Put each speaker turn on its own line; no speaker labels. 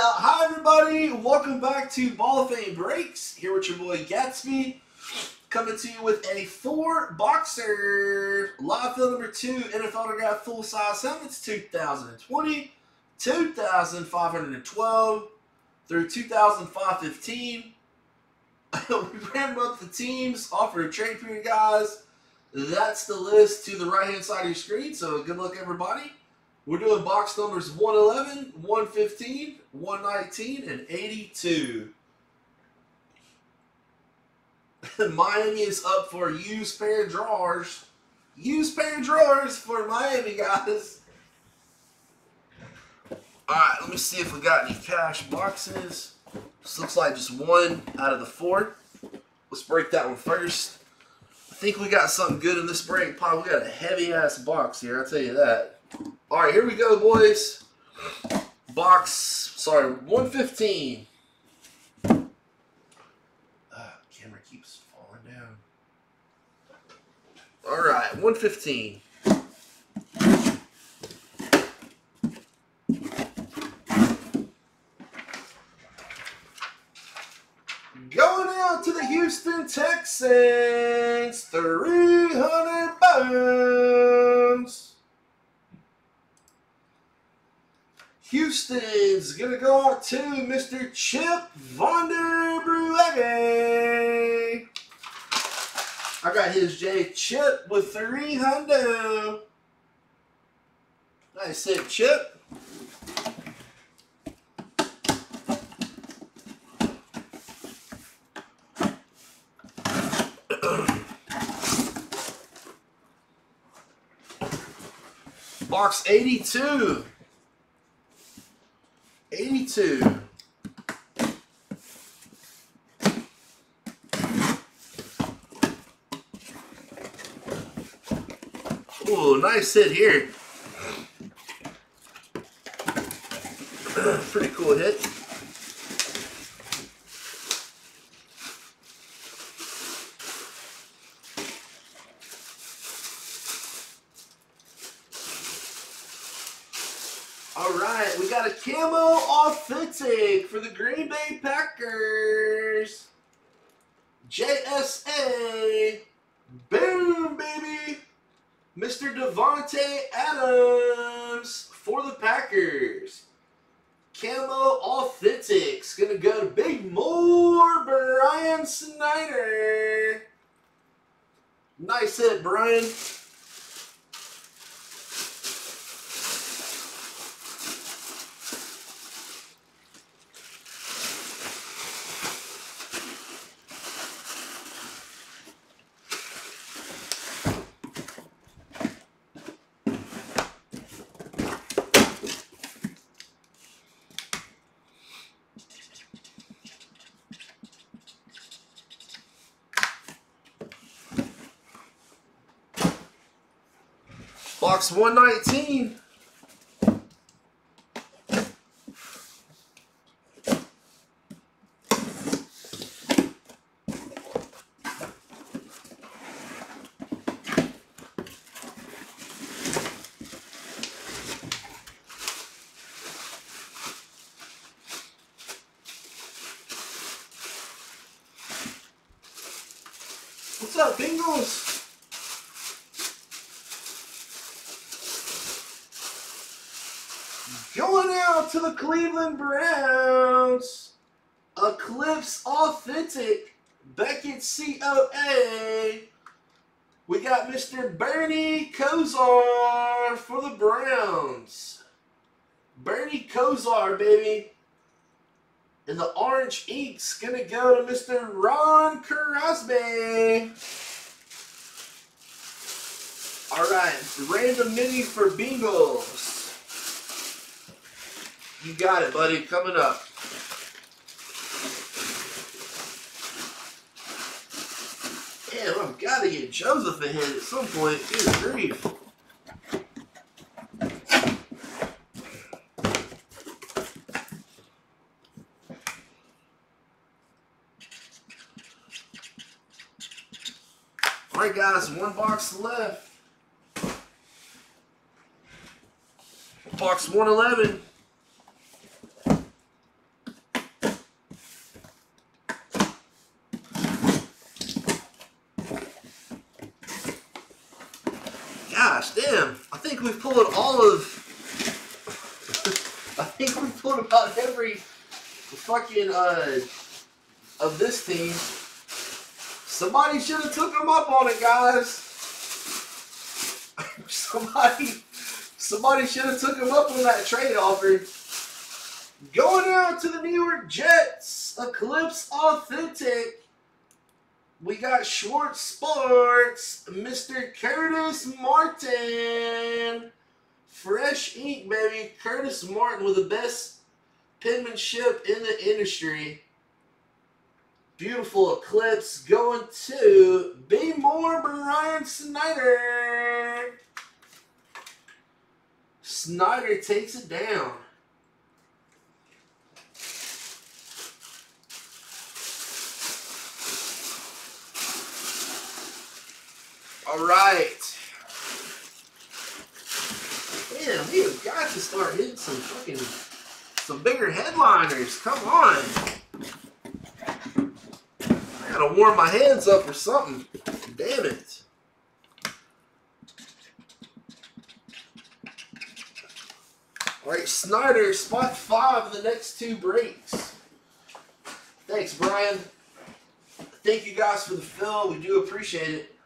Hi, everybody. Welcome back to Ball of Fame Breaks. Here with your boy Gatsby. Coming to you with a four boxer live fill number two NFL autograph full size helmets 2020, 2512 through 2515. we ran both the teams, offered a trade for you guys. That's the list to the right hand side of your screen. So good luck, everybody. We're doing box numbers 111, 115, 119, and 82. Miami is up for used pair drawers. Used pair drawers for Miami, guys. Alright, let me see if we got any cash boxes. This looks like just one out of the four. Let's break that one first. I think we got something good in this break. Pop, we got a heavy ass box here, I'll tell you that. All right, here we go, boys. Box, sorry, 115. Uh, camera keeps falling down. All right, 115. Going out to the Houston Texans, Houston's gonna go out to Mr. Chip Vonderbruege. I got his J Chip with three hundo. Nice hit, Chip. Box 82. 82. Ooh, nice hit here. Pretty cool hit. All we got a camo authentic for the Green Bay Packers. JSA. Boom, baby. Mr. Davante Adams for the Packers. Camo Authentics. Gonna go to Big More Brian Snyder. Nice hit, Brian. Box 119. What's up, Bengals? Going out to the Cleveland Browns. Eclipse Authentic. Beckett COA. We got Mr. Bernie Kosar for the Browns. Bernie Kosar, baby. And the orange ink's gonna go to Mr. Ron Crosby. All right, random mini for Bengals. You got it, buddy. Coming up. Damn, I've got to get Joseph ahead at some point. Good grief. All right, guys, one box left. Box 111. gosh, damn. I think we've pulled of. I think we've pulled about every fucking uh of this team. Somebody should have took him up on it, guys. somebody, somebody should have took him up on that trade offer. Going out to the New York Jets, Eclipse Authentic. We got Schwartz Sports, Mr. Curtis Martin. Fresh ink, baby. Curtis Martin with the best penmanship in the industry. Beautiful eclipse going to Be More Brian Snyder. Snyder takes it down. All right. Man, we have got to start hitting some fucking some bigger headliners. Come on. I gotta warm my hands up or something. Damn it. All right, Snyder, spot five of the next two breaks. Thanks, Brian. Thank you guys for the fill. We do appreciate it.